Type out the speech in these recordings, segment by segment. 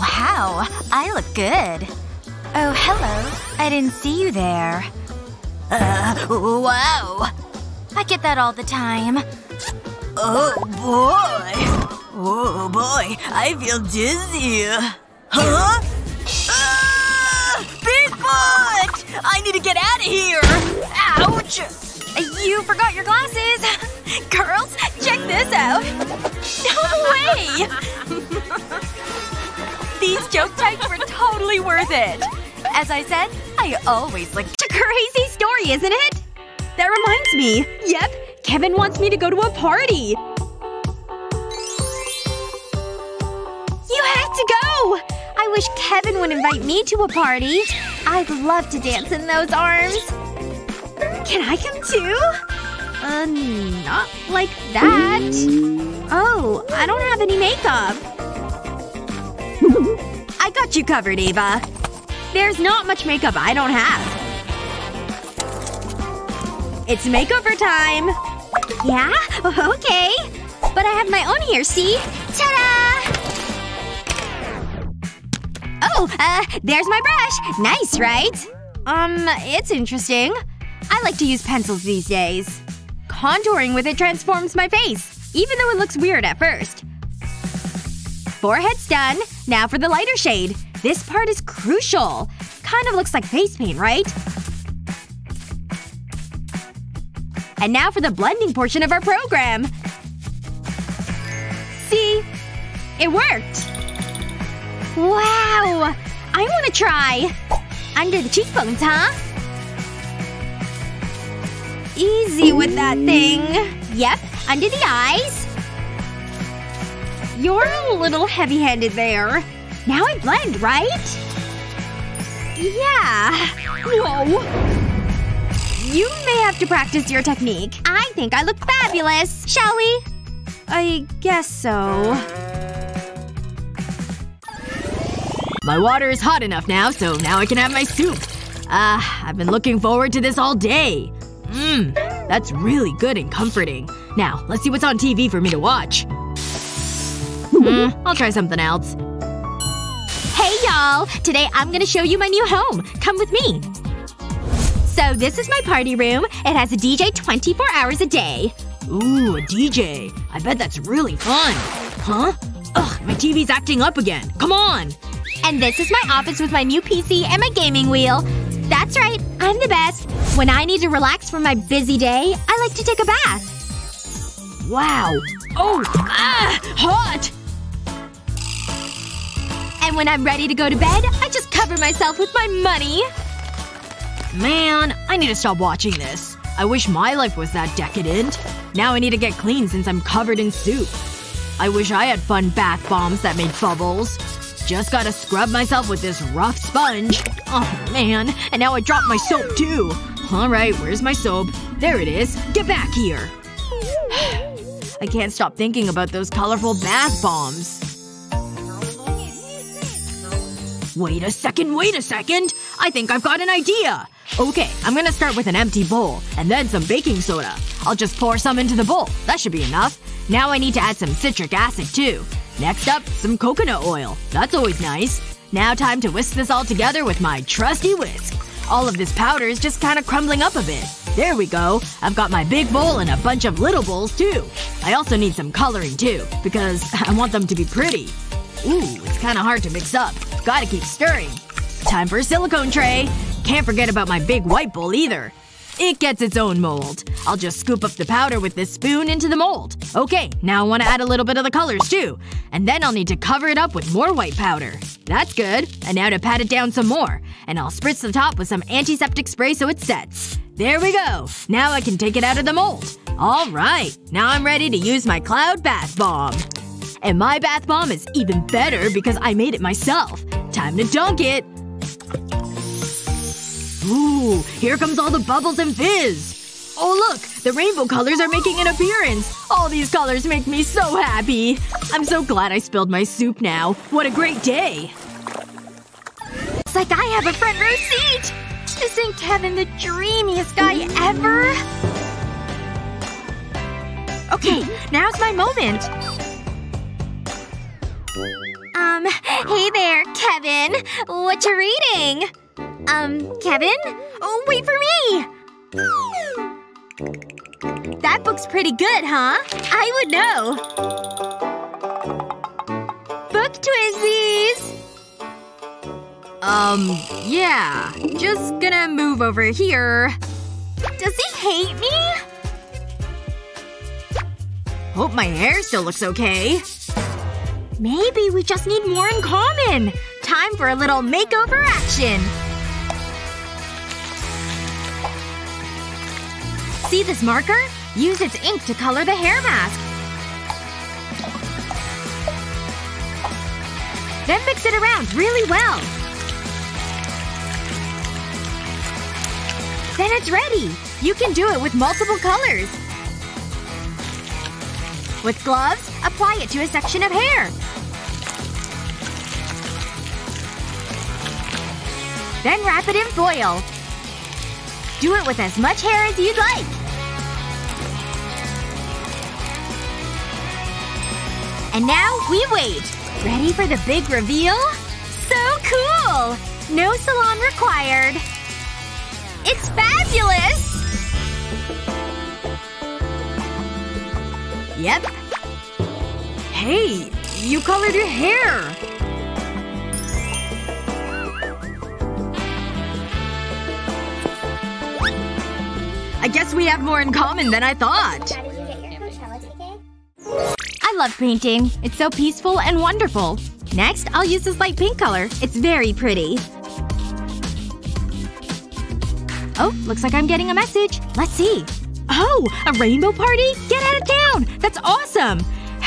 Wow, I look good. Oh, hello. I didn't see you there. Uh, wow. I get that all the time. Oh boy. Oh boy, I feel dizzy. Huh? Ah! Bigfoot! I need to get out of here! Ouch! You forgot your glasses! Girls, check this out! No way! These joke types were totally worth it. As I said, I always like a crazy story, isn't it? That reminds me. Yep. Kevin wants me to go to a party. You have to go! I wish Kevin would invite me to a party. I'd love to dance in those arms. Can I come too? Uh, not like that. Oh, I don't have any makeup. I got you covered, Ava. There's not much makeup I don't have. It's makeover time! Yeah? Okay. But I have my own here, see? Ta-da! Oh, uh, there's my brush. Nice, right? Um, it's interesting. I like to use pencils these days. Contouring with it transforms my face, even though it looks weird at first. Forehead's done. Now for the lighter shade. This part is crucial. Kind of looks like face paint, right? And now for the blending portion of our program. See? It worked! Wow! I wanna try! Under the cheekbones, huh? Easy with that thing. Yep, under the eyes. You're a little heavy-handed there. Now I blend, right? Yeah. Whoa. You may have to practice your technique. I think I look fabulous. Shall we? I guess so. My water is hot enough now, so now I can have my soup. Ah, uh, I've been looking forward to this all day. Mmm, that's really good and comforting. Now, let's see what's on TV for me to watch. Hmm, I'll try something else. Hey y'all! Today I'm gonna show you my new home. Come with me. So this is my party room. It has a DJ 24 hours a day. Ooh, a DJ. I bet that's really fun. Huh? Ugh, my TV's acting up again. Come on! And this is my office with my new PC and my gaming wheel. That's right, I'm the best. When I need to relax from my busy day, I like to take a bath. Wow. Oh! Ah! Hot! And when I'm ready to go to bed, I just cover myself with my money. Man, I need to stop watching this. I wish my life was that decadent. Now I need to get clean since I'm covered in soup. I wish I had fun bath bombs that made bubbles. Just gotta scrub myself with this rough sponge. Oh, man. And now I dropped my soap, too. Alright, where's my soap? There it is. Get back here. I can't stop thinking about those colorful bath bombs. Wait a second, wait a second! I think I've got an idea! Okay, I'm gonna start with an empty bowl, and then some baking soda. I'll just pour some into the bowl. That should be enough. Now I need to add some citric acid, too. Next up, some coconut oil. That's always nice. Now time to whisk this all together with my trusty whisk. All of this powder is just kinda crumbling up a bit. There we go. I've got my big bowl and a bunch of little bowls, too. I also need some coloring, too. Because I want them to be pretty. Ooh, it's kinda hard to mix up. Gotta keep stirring. Time for a silicone tray. Can't forget about my big white bowl either. It gets its own mold. I'll just scoop up the powder with this spoon into the mold. Okay, now I want to add a little bit of the colors too. And then I'll need to cover it up with more white powder. That's good. And now to pat it down some more. And I'll spritz the top with some antiseptic spray so it sets. There we go. Now I can take it out of the mold. Alright. Now I'm ready to use my cloud bath bomb. And my bath bomb is even better because I made it myself. Time to dunk it. Ooh, here comes all the bubbles and fizz. Oh look! The rainbow colors are making an appearance! All these colors make me so happy! I'm so glad I spilled my soup now. What a great day! It's like I have a front row seat! Isn't Kevin the dreamiest guy ever? Okay, now's my moment. Um, hey there, Kevin. What you reading? Um, Kevin? Oh, wait for me! That book's pretty good, huh? I would know. Book Twizzies! Um, yeah. Just gonna move over here. Does he hate me? Hope my hair still looks okay. Maybe we just need more in common. Time for a little makeover action. See this marker? Use its ink to color the hair mask. Then mix it around really well. Then it's ready! You can do it with multiple colors. With gloves, apply it to a section of hair. Then wrap it in foil. Do it with as much hair as you'd like. And now we wait. Ready for the big reveal? So cool! No salon required. It's fabulous! Yep. Hey, you colored your hair! I guess we have more in common than I thought. I love painting. It's so peaceful and wonderful. Next, I'll use this light pink color. It's very pretty. Oh, looks like I'm getting a message. Let's see. Oh, a rainbow party? Get out of town! That's awesome!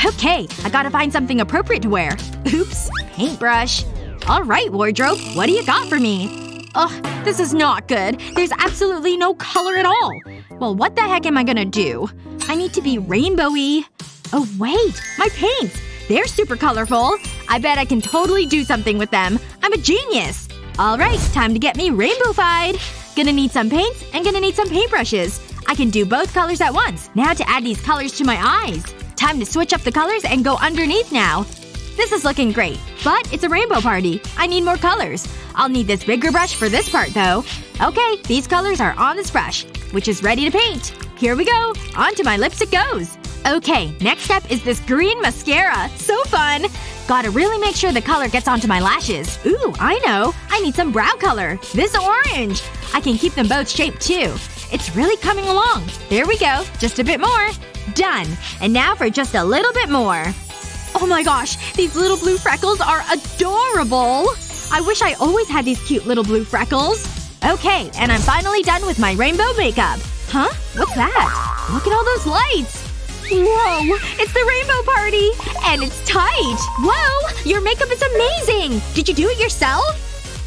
Okay, I gotta find something appropriate to wear. Oops. Paintbrush. Alright, wardrobe. What do you got for me? Ugh, this is not good. There's absolutely no color at all. Well, what the heck am I gonna do? I need to be rainbowy. Oh wait, my paints! They're super colorful. I bet I can totally do something with them. I'm a genius! Alright, time to get me rainbowified. Gonna need some paints and gonna need some paintbrushes. I can do both colors at once. Now to add these colors to my eyes. Time to switch up the colors and go underneath now. This is looking great. But it's a rainbow party. I need more colors. I'll need this bigger brush for this part, though. Okay, these colors are on this brush. Which is ready to paint. Here we go. Onto my lips it goes. Okay, next step is this green mascara. So fun! Gotta really make sure the color gets onto my lashes. Ooh, I know. I need some brow color. This orange! I can keep them both shaped, too. It's really coming along. There we go. Just a bit more. Done. And now for just a little bit more. Oh my gosh, these little blue freckles are adorable! I wish I always had these cute little blue freckles. Okay, and I'm finally done with my rainbow makeup. Huh? What's that? Look at all those lights! Whoa! It's the rainbow party! And it's tight! Whoa! Your makeup is amazing! Did you do it yourself?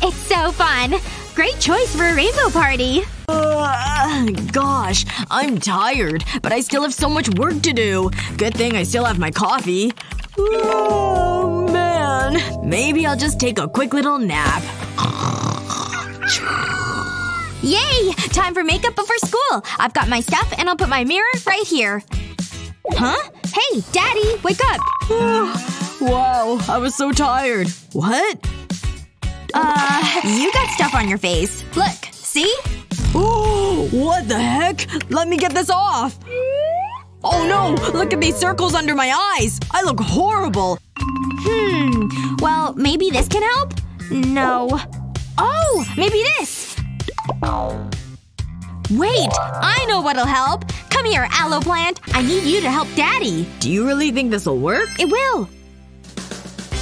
It's so fun! Great choice for a rainbow party! Uh, gosh, I'm tired, but I still have so much work to do. Good thing I still have my coffee. Oh, man. Maybe I'll just take a quick little nap. Yay! Time for makeup before school! I've got my stuff and I'll put my mirror right here. Huh? Hey, Daddy! Wake up! wow, I was so tired. What? Uh, you got stuff on your face. Look. See? Oh, what the heck? Let me get this off! Oh no! Look at these circles under my eyes! I look horrible! Hmm. Well, maybe this can help? No. Oh! Maybe this! Wait! I know what'll help! Come here, aloe plant! I need you to help daddy! Do you really think this'll work? It will!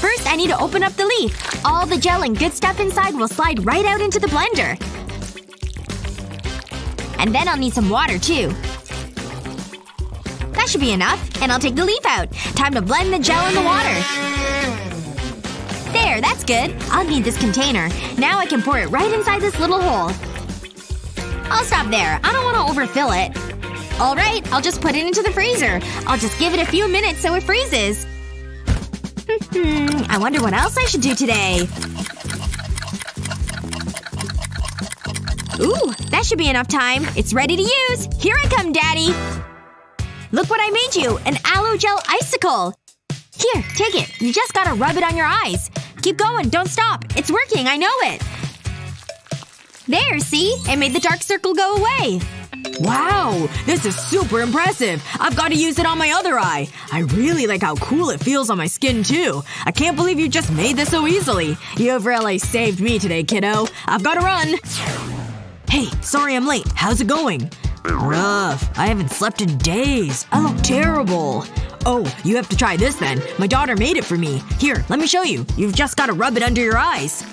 First, I need to open up the leaf. All the gel and good stuff inside will slide right out into the blender. And then I'll need some water, too. That should be enough. And I'll take the leaf out. Time to blend the gel in the water. There, that's good. I'll need this container. Now I can pour it right inside this little hole. I'll stop there. I don't want to overfill it. Alright, I'll just put it into the freezer. I'll just give it a few minutes so it freezes. Hmm, I wonder what else I should do today. Ooh, that should be enough time. It's ready to use. Here I come, Daddy. Look what I made you. An aloe gel icicle. Here, take it. You just gotta rub it on your eyes. Keep going, don't stop. It's working, I know it. There, see? It made the dark circle go away. Wow! This is super impressive! I've gotta use it on my other eye! I really like how cool it feels on my skin, too. I can't believe you just made this so easily. You've really saved me today, kiddo. I've gotta run! Hey, sorry I'm late. How's it going? Rough. I haven't slept in days. I look terrible. Oh, you have to try this then. My daughter made it for me. Here, let me show you. You've just gotta rub it under your eyes.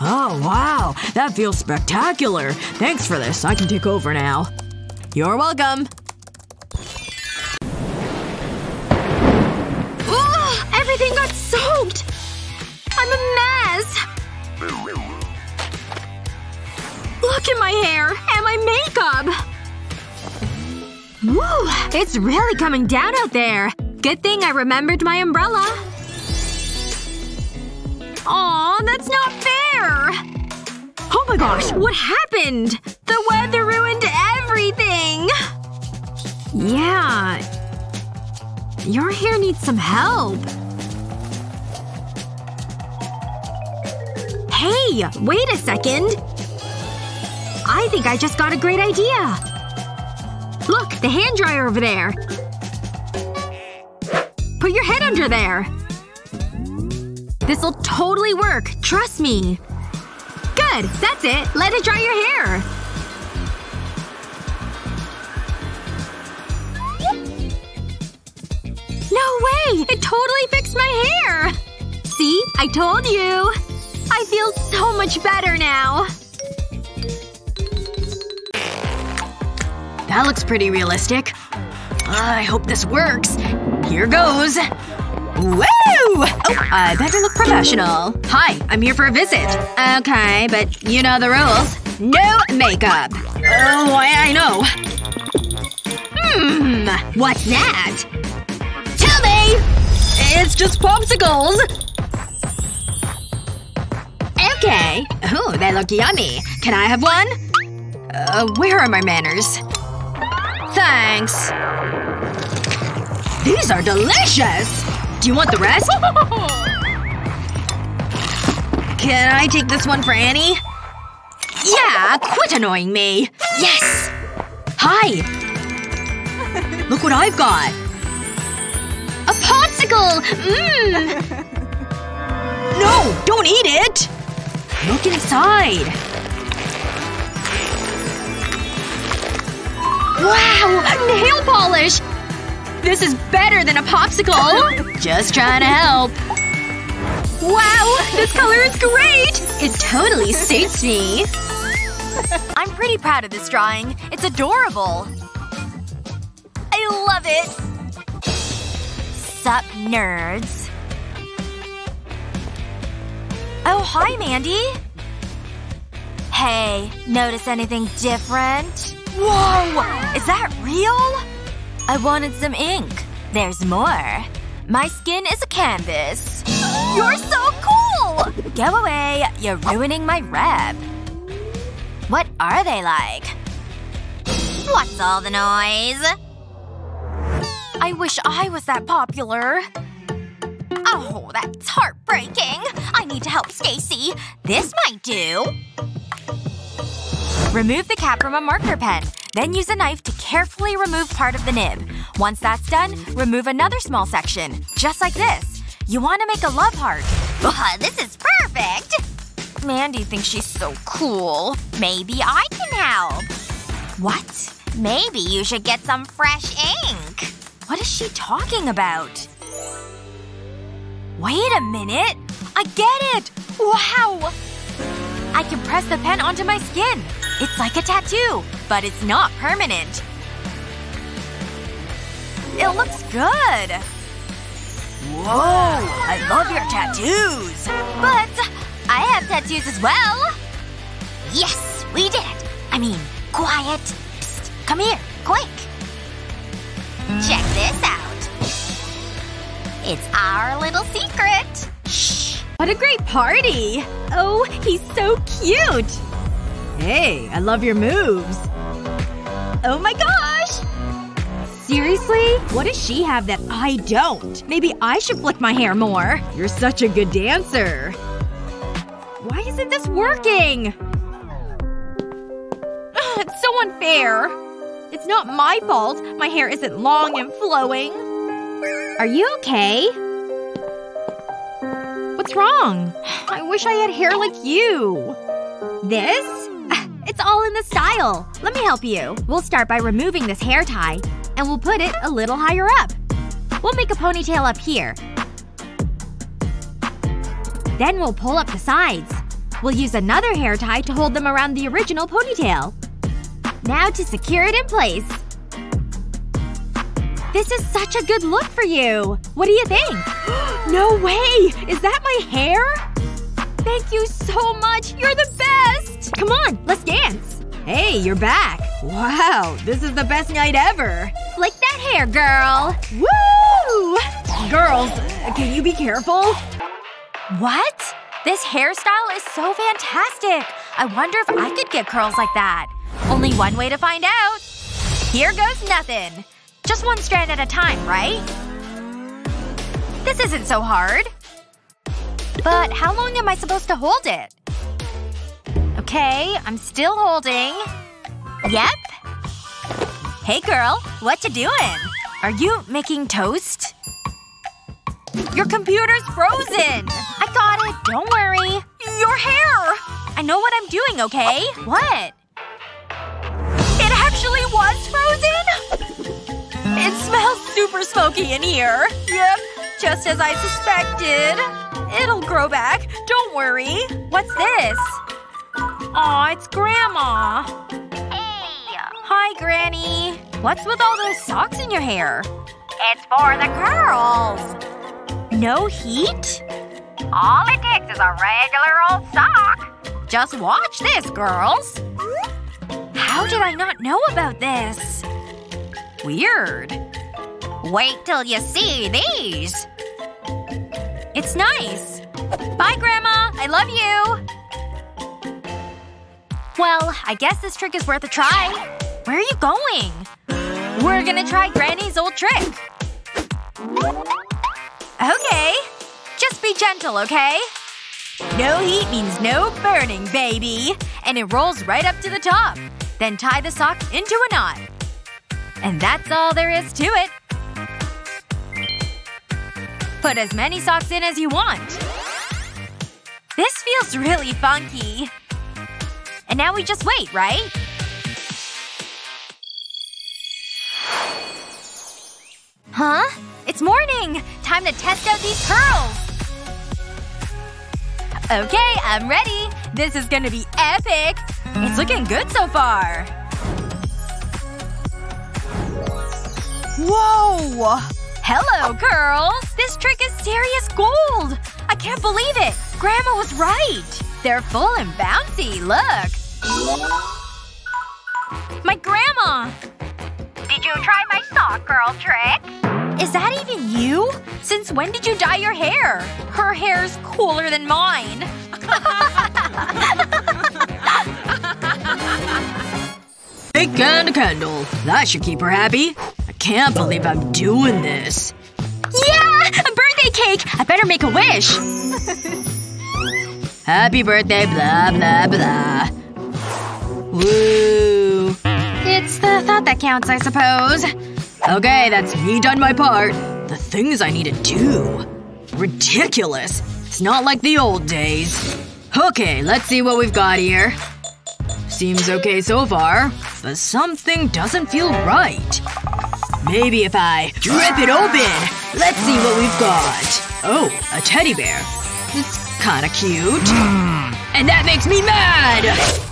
Oh, wow. That feels spectacular. Thanks for this. I can take over now. You're welcome. Ugh, everything got soaked! I'm a mess! Look at my hair! And my makeup! It's really coming down out there. Good thing I remembered my umbrella. Aw, that's not fair! Oh my gosh, what happened? The weather ruined everything! Yeah. Your hair needs some help. Hey! Wait a second! I think I just got a great idea! Look! The hand dryer over there! Put your head under there! This'll totally work. Trust me. Good. That's it. Let it dry your hair. No way! It totally fixed my hair! See? I told you! I feel so much better now. That looks pretty realistic. I hope this works. Here goes. Woo! Oh, I better look professional. Hi, I'm here for a visit. Okay, but you know the rules. No makeup. Oh, I, I know. Hmm. What's that? Tell me! It's just popsicles. Okay. Oh, they look yummy. Can I have one? Uh, where are my manners? Thanks. These are delicious! Do you want the rest? Can I take this one for Annie? Yeah, quit annoying me. Yes! Hi! Look what I've got! A popsicle! Mmm! No! Don't eat it! Look inside. Wow! Nail polish! This is better than a popsicle! Just trying to help. Wow! This color is great! It totally suits me. I'm pretty proud of this drawing. It's adorable. I love it! Sup, nerds? Oh, hi, Mandy. Hey, notice anything different? Whoa! Is that real? I wanted some ink. There's more. My skin is a canvas. You're so cool! Go away. You're ruining my rep. What are they like? What's all the noise? I wish I was that popular. Oh, that's heartbreaking. I need to help Stacy. This might do. Remove the cap from a marker pen. Then use a knife to carefully remove part of the nib. Once that's done, remove another small section. Just like this. You want to make a love heart. Ugh, this is perfect! Mandy thinks she's so cool. Maybe I can help. What? Maybe you should get some fresh ink. What is she talking about? Wait a minute! I get it! Wow! I can press the pen onto my skin. It's like a tattoo, but it's not permanent. It looks good. Whoa! I love your tattoos! But I have tattoos as well. Yes! We did it! I mean, quiet. Psst. Come here. Quick. Check this out. It's our little secret. Shh. What a great party! Oh, he's so cute! Hey, I love your moves. Oh my gosh! Seriously? What does she have that I don't? Maybe I should flick my hair more. You're such a good dancer. Why isn't this working? It's so unfair. It's not my fault my hair isn't long and flowing. Are you okay? What's wrong? I wish I had hair like you. This? It's all in the style. Let me help you. We'll start by removing this hair tie. And we'll put it a little higher up. We'll make a ponytail up here. Then we'll pull up the sides. We'll use another hair tie to hold them around the original ponytail. Now to secure it in place. This is such a good look for you! What do you think? no way! Is that my hair? Thank you so much! You're the best! Come on, let's dance! Hey, you're back. Wow, this is the best night ever. Flick that hair, girl! Woo! Girls, can you be careful? What? This hairstyle is so fantastic! I wonder if I could get curls like that. Only one way to find out. Here goes nothing. Just one strand at a time, right? This isn't so hard. But how long am I supposed to hold it? Okay, I'm still holding. Yep. Hey girl, what you doing? Are you making toast? Your computer's frozen! I got it, don't worry. Your hair! I know what I'm doing, okay? What? It actually was frozen? It smells super smoky in here. Yep, just as I suspected. It'll grow back. Don't worry. What's this? Aw, it's Grandma. Hey. Hi, Granny. What's with all those socks in your hair? It's for the curls. No heat? All it takes is a regular old sock. Just watch this, girls. How did I not know about this? Weird. Wait till you see these. It's nice. Bye, Grandma. I love you. Well, I guess this trick is worth a try. Where are you going? We're gonna try Granny's old trick. Okay. Just be gentle, okay? No heat means no burning, baby. And it rolls right up to the top. Then tie the sock into a knot. And that's all there is to it. Put as many socks in as you want. This feels really funky. And now we just wait, right? Huh? It's morning! Time to test out these curls! Okay, I'm ready! This is gonna be epic! It's looking good so far! Whoa! Hello, girls! This trick is serious gold! I can't believe it! Grandma was right! They're full and bouncy, look! My grandma! Did you try my sock girl trick? Is that even you? Since when did you dye your hair? Her hair's cooler than mine. Bake and a candle. That should keep her happy. I can't believe I'm doing this. Yeah! A birthday cake! I better make a wish! Happy birthday, blah blah blah. Woo. It's the thought that counts, I suppose. Okay, that's me done my part. The things I need to do. Ridiculous. It's not like the old days. Okay, let's see what we've got here. Seems okay so far. But something doesn't feel right. Maybe if I rip it open. Let's see what we've got. Oh, a teddy bear. It's kinda cute. Hmm. And that makes me mad!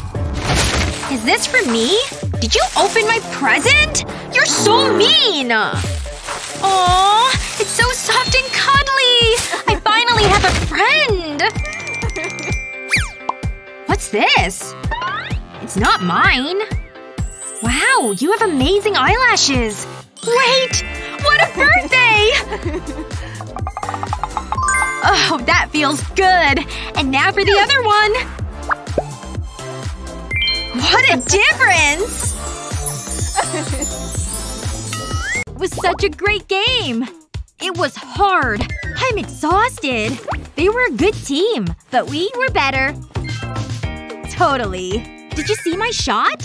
Is this for me? Did you open my present? You're so mean! Aww, it's so soft and cuddly! I finally have a friend! What's this? It's not mine. Wow, you have amazing eyelashes. Wait! What a birthday! oh, that feels good. And now for the other one. What a difference! It was such a great game! It was hard. I'm exhausted. They were a good team, but we were better. Totally. Did you see my shot?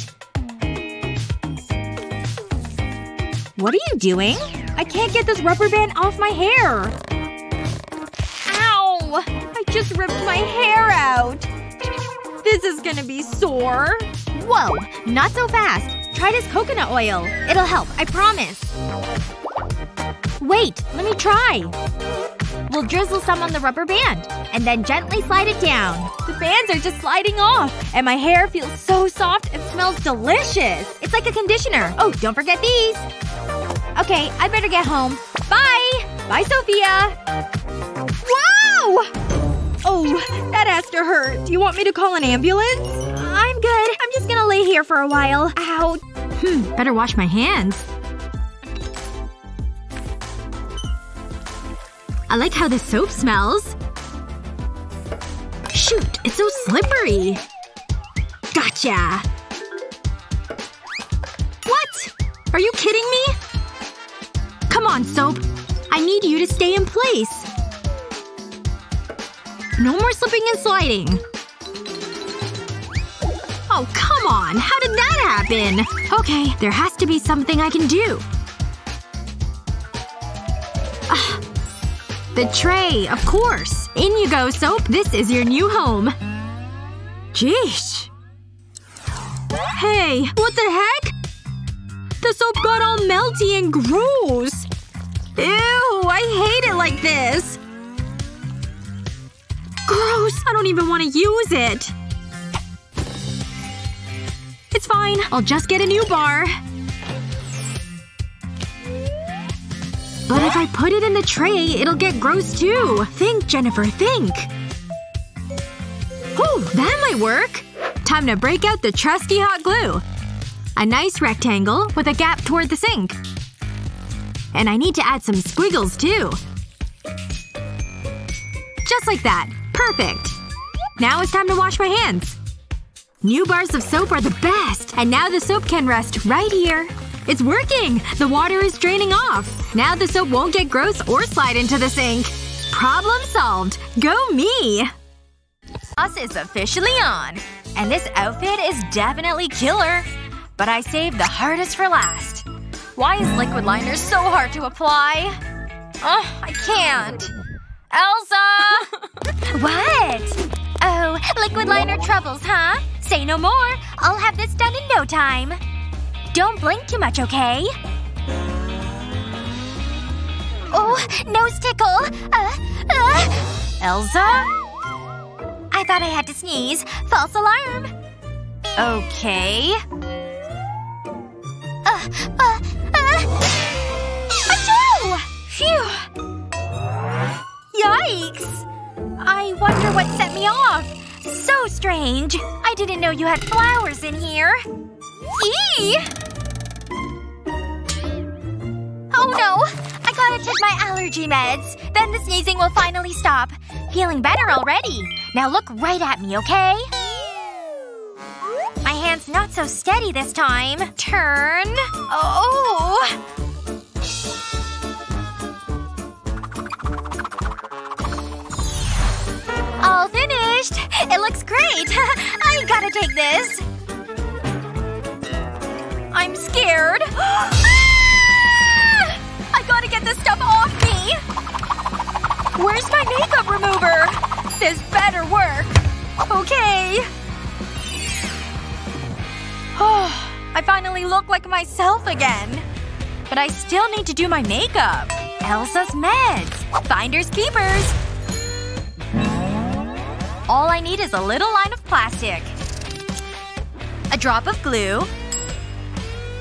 What are you doing? I can't get this rubber band off my hair. Ow! I just ripped my hair out. This is gonna be sore. Whoa. Not so fast. Try this coconut oil. It'll help, I promise. Wait. Let me try. We'll drizzle some on the rubber band. And then gently slide it down. The bands are just sliding off. And my hair feels so soft and smells delicious. It's like a conditioner. Oh, don't forget these. Okay, I better get home. Bye! Bye, Sophia! Wow! Oh, that has to hurt. Do you want me to call an ambulance? I'm good. I'm just gonna lay here for a while. Ow. Hmm. Better wash my hands. I like how the soap smells. Shoot, it's so slippery. Gotcha! What? Are you kidding me? Come on, soap. I need you to stay in place. No more slipping and sliding. Oh, come on! How did that happen? Okay, there has to be something I can do. Ah, the tray, of course. In you go, Soap. This is your new home. Jeez. Hey, what the heck? The soap got all melty and gross. Ew, I hate it like this. Gross. I don't even want to use it. It's fine. I'll just get a new bar. But if I put it in the tray, it'll get gross too. Think, Jennifer, think. Whew, that might work. Time to break out the trusty hot glue. A nice rectangle with a gap toward the sink. And I need to add some squiggles too. Just like that. Perfect. Now it's time to wash my hands. New bars of soap are the best! And now the soap can rest right here. It's working! The water is draining off. Now the soap won't get gross or slide into the sink. Problem solved. Go me! Sauce is officially on. And this outfit is definitely killer. But I saved the hardest for last. Why is liquid liner so hard to apply? Ugh, I can't. Elsa! what? Oh, liquid liner troubles, huh? Say no more. I'll have this done in no time. Don't blink too much, okay? Oh, nose tickle. Uh, uh. Elsa? I thought I had to sneeze. False alarm. Okay. Uh, uh, uh. Phew. Yikes! I wonder what set me off. So strange. I didn't know you had flowers in here. Eee! Oh no! I gotta take my allergy meds. Then the sneezing will finally stop. Feeling better already. Now look right at me, okay? My hand's not so steady this time. Turn. Oh! It looks great! I gotta take this. I'm scared. Ah! I gotta get this stuff off me! Where's my makeup remover? This better work. Okay. Oh, I finally look like myself again. But I still need to do my makeup. Elsa's meds. Finders keepers. All I need is a little line of plastic. A drop of glue.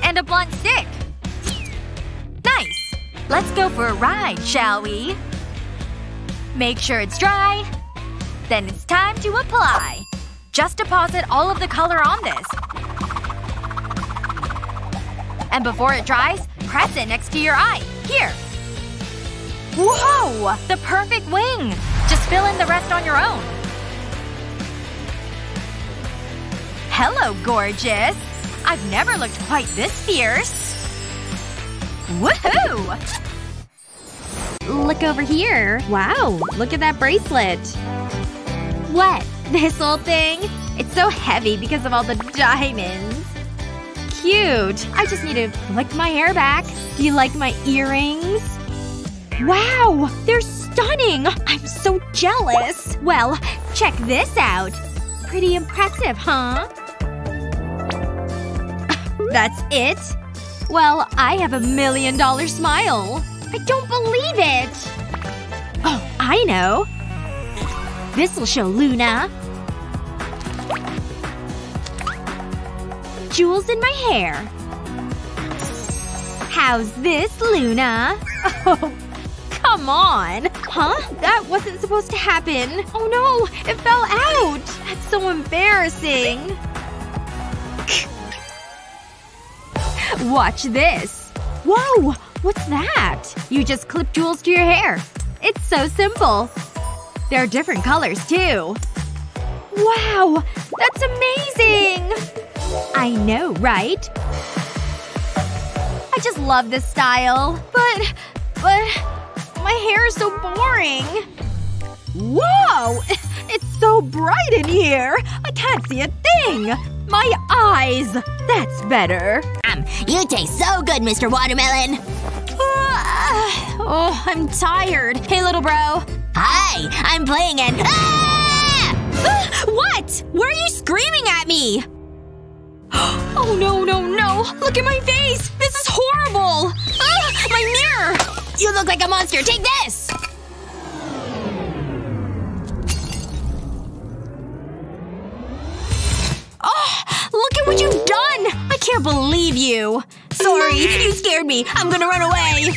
And a blunt stick. Nice! Let's go for a ride, shall we? Make sure it's dry. Then it's time to apply. Just deposit all of the color on this. And before it dries, press it next to your eye. Here. Whoa! The perfect wing! Just fill in the rest on your own. Hello, gorgeous. I've never looked quite this fierce. Woohoo! Look over here. Wow, look at that bracelet. What? This whole thing? It's so heavy because of all the diamonds. Cute. I just need to flick my hair back. Do you like my earrings? Wow! They're stunning! I'm so jealous! Well, check this out. Pretty impressive, huh? That's it? Well, I have a million dollar smile. I don't believe it! Oh, I know. This'll show Luna. Jewels in my hair. How's this, Luna? Oh, come on. Huh? That wasn't supposed to happen. Oh no! It fell out! That's so embarrassing. Watch this. Whoa! What's that? You just clip jewels to your hair. It's so simple. There are different colors, too. Wow! That's amazing! I know, right? I just love this style. But… but… my hair is so boring. Whoa! It's so bright in here! I can't see a thing! My eyes! That's better. You taste so good, Mr. Watermelon. Oh, I'm tired. Hey, little bro. Hi, I'm playing an- ah! Ah, what? Why are you screaming at me? Oh no, no, no. Look at my face! This is horrible! Ah, my mirror! You look like a monster. Take this! Oh, look at what you've done! I can't believe you. Sorry, you scared me. I'm gonna run away.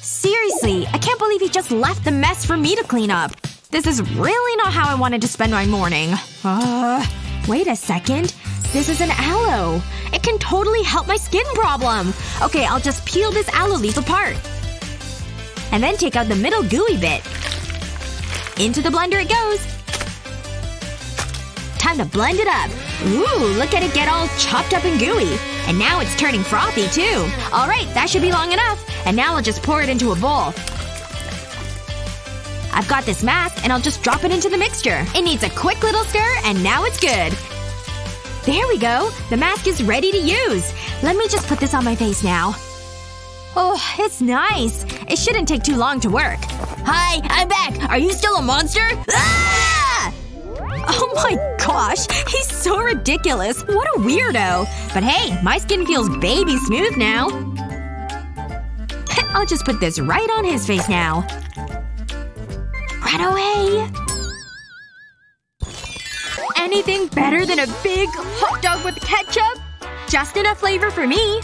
Seriously, I can't believe he just left the mess for me to clean up. This is really not how I wanted to spend my morning. Uh, wait a second. This is an aloe. It can totally help my skin problem. Okay, I'll just peel this aloe leaf apart. And then take out the middle gooey bit. Into the blender it goes. Time to blend it up. Ooh, look at it get all chopped up and gooey. And now it's turning frothy, too. Alright, that should be long enough. And now I'll just pour it into a bowl. I've got this mask, and I'll just drop it into the mixture. It needs a quick little stir, and now it's good. There we go. The mask is ready to use. Let me just put this on my face now. Oh, it's nice. It shouldn't take too long to work. Hi, I'm back. Are you still a monster? Ah! Oh my gosh. He's so ridiculous. What a weirdo. But hey, my skin feels baby smooth now. I'll just put this right on his face now. Right away. Anything better than a big hot dog with ketchup? Just enough flavor for me.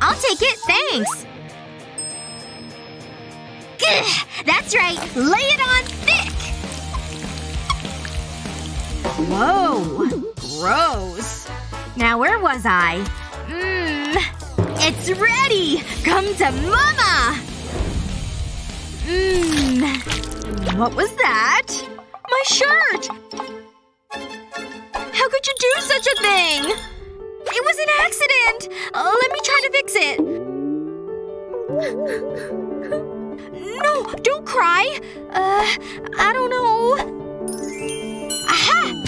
I'll take it, thanks. That's right. Lay it on thick! Whoa. Gross. Now where was I? Mmm. It's ready! Come to mama! Mmm. What was that? My shirt! How could you do such a thing? It was an accident! Uh, let me try to fix it. No, don't cry. Uh, I don't know. Aha!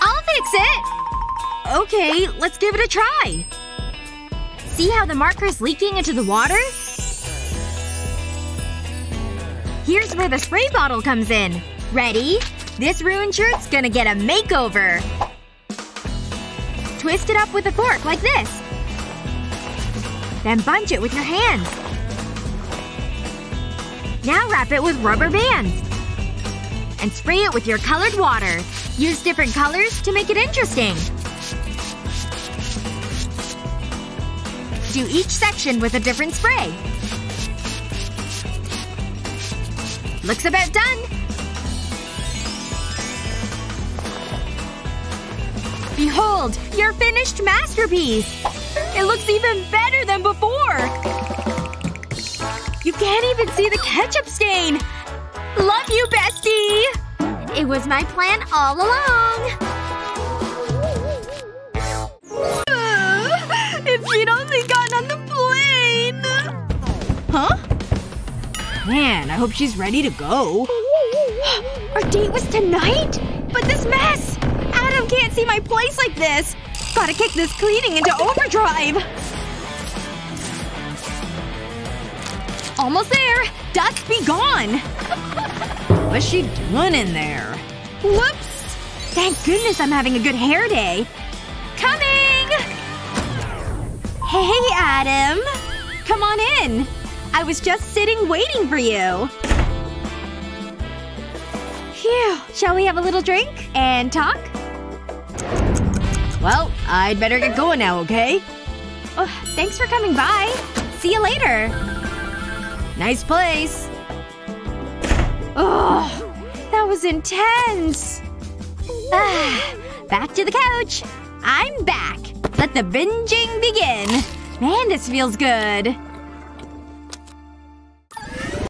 I'll fix it! Okay, let's give it a try. See how the marker's leaking into the water? Here's where the spray bottle comes in. Ready? This ruined shirt's gonna get a makeover. Twist it up with a fork, like this. Then bunch it with your hands. Now wrap it with rubber bands. And spray it with your colored water. Use different colors to make it interesting. Do each section with a different spray. Looks about done. Behold, your finished masterpiece! It looks even better than before! You can't even see the ketchup stain! Love you, bestie! It was my plan all along! If she'd only gotten on the plane! Huh? Man, I hope she's ready to go. Our date was tonight? But this mess! Adam can't see my place like this! Gotta kick this cleaning into overdrive! Almost there! Dust be gone! What's she doing in there? Whoops! Thank goodness I'm having a good hair day. Coming! Hey, Adam. Come on in. I was just sitting waiting for you. Phew. Shall we have a little drink? And talk? Well, I'd better get going now, okay? Oh, thanks for coming by. See you later. Nice place. Oh, that was intense. Ah, back to the couch. I'm back. Let the binging begin. Man, this feels good.